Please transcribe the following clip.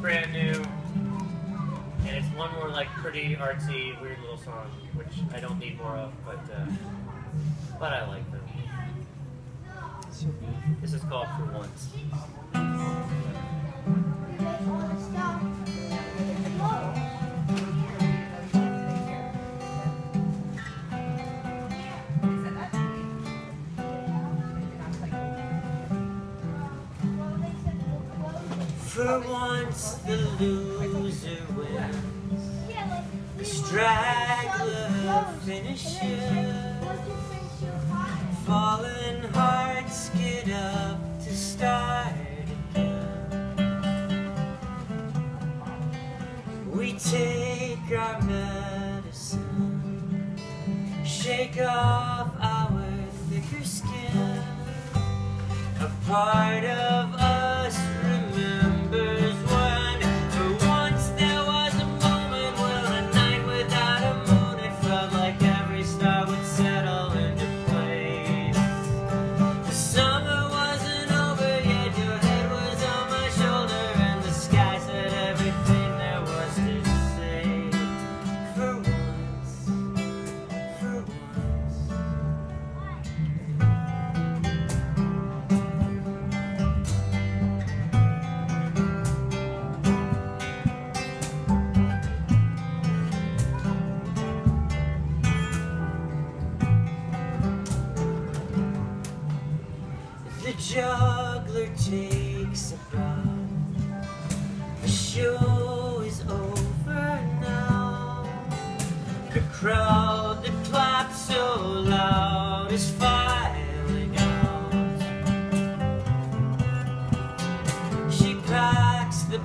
brand new, and it's one more like pretty artsy, weird little song, which I don't need more of, but uh, but I like them. This is called For Once. For once the loser wins, the straggler finishes. Fallen hearts get up to start again. We take our medicine, shake off our thicker skin. A part of juggler takes a bow. The show is over now. The crowd that clapped so loud is filing out. She packs the